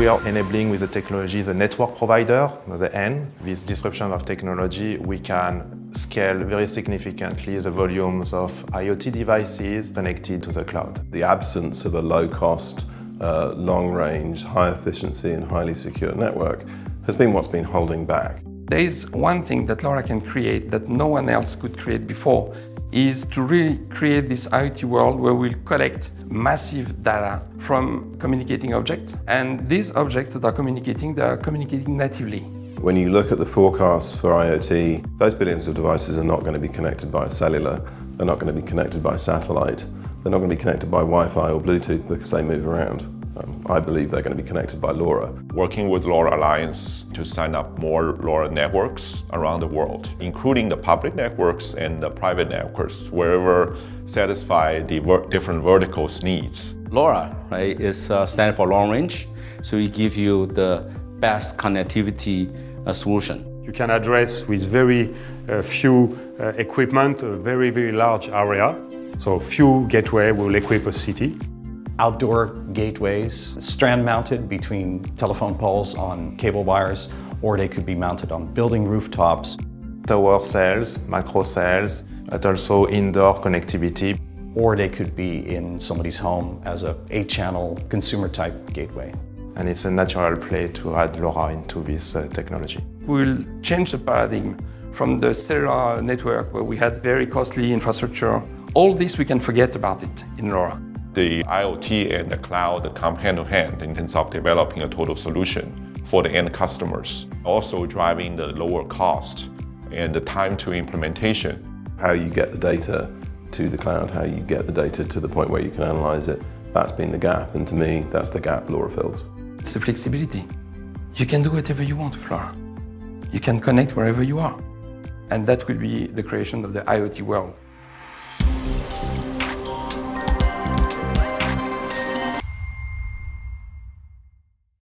We are enabling with the technology the network provider, the N. This disruption of technology, we can scale very significantly the volumes of IoT devices connected to the cloud. The absence of a low-cost, uh, long-range, high-efficiency and highly secure network has been what's been holding back. There is one thing that LoRa can create that no one else could create before, is to really create this IoT world where we'll collect massive data from communicating objects. And these objects that are communicating, they are communicating natively. When you look at the forecasts for IoT, those billions of devices are not going to be connected by cellular, they're not going to be connected by satellite, they're not going to be connected by Wi-Fi or Bluetooth because they move around. Um, I believe they're going to be connected by LoRa. Working with LoRa Alliance to sign up more LoRa networks around the world, including the public networks and the private networks, wherever satisfy the ver different verticals needs. LoRa right, is uh, stand for long range, so it gives you the best connectivity uh, solution. You can address with very uh, few uh, equipment a very, very large area. So few gateway will equip a city outdoor gateways, strand mounted between telephone poles on cable wires, or they could be mounted on building rooftops. Tower cells, macro cells, but also indoor connectivity. Or they could be in somebody's home as a eight-channel consumer-type gateway. And it's a natural play to add LoRa into this uh, technology. We'll change the paradigm from the cellular network where we had very costly infrastructure. All this we can forget about it in LoRa the IoT and the cloud come hand in hand in terms of developing a total solution for the end customers. Also driving the lower cost and the time to implementation. How you get the data to the cloud, how you get the data to the point where you can analyze it, that's been the gap. And to me, that's the gap LoRa fills. It's the flexibility. You can do whatever you want with LoRa. You can connect wherever you are. And that will be the creation of the IoT world.